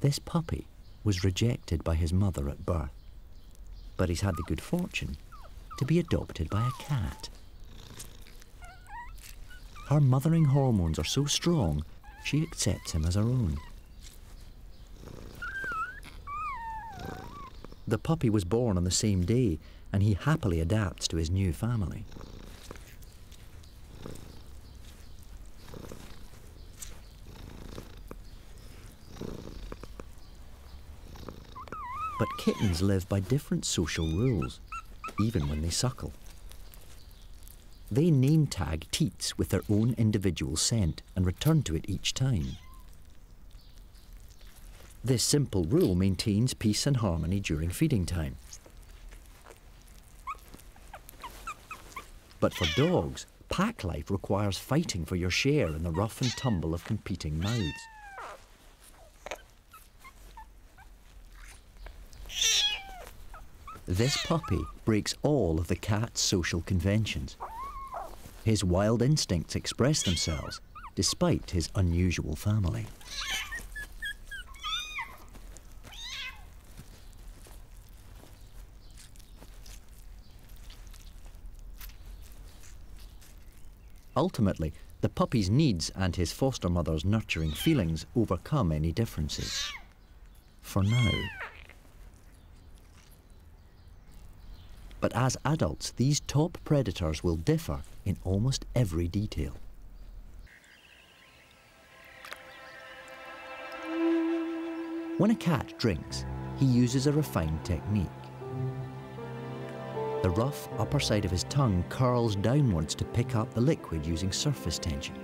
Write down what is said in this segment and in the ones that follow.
This puppy was rejected by his mother at birth, but he's had the good fortune to be adopted by a cat. Her mothering hormones are so strong, she accepts him as her own. The puppy was born on the same day, and he happily adapts to his new family. But kittens live by different social rules, even when they suckle. They name tag teats with their own individual scent and return to it each time. This simple rule maintains peace and harmony during feeding time. But for dogs, pack life requires fighting for your share in the rough and tumble of competing mouths. This puppy breaks all of the cat's social conventions. His wild instincts express themselves despite his unusual family. Ultimately, the puppy's needs and his foster mother's nurturing feelings overcome any differences. For now. But as adults, these top predators will differ in almost every detail. When a cat drinks, he uses a refined technique. The rough upper side of his tongue curls downwards to pick up the liquid using surface tension.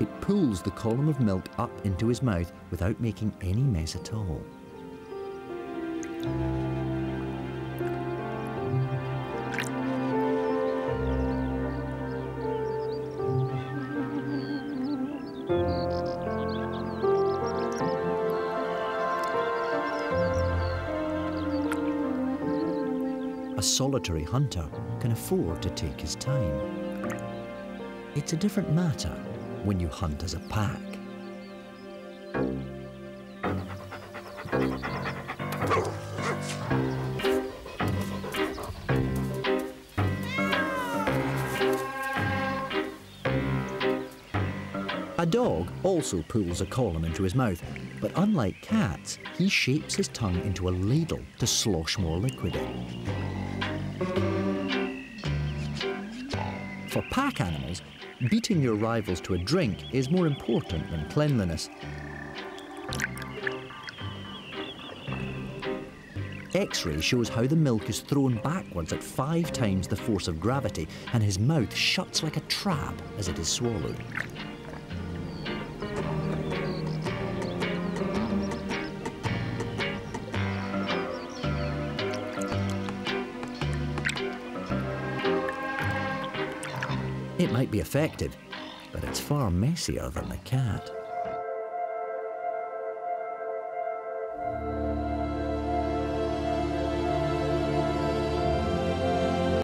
It pulls the column of milk up into his mouth without making any mess at all. A solitary hunter can afford to take his time. It's a different matter when you hunt as a pack. A dog also pulls a column into his mouth, but unlike cats, he shapes his tongue into a ladle to slosh more liquid in. For pack animals, beating your rivals to a drink is more important than cleanliness. X-ray shows how the milk is thrown backwards at five times the force of gravity and his mouth shuts like a trap as it is swallowed. It might be effective, but it's far messier than the cat.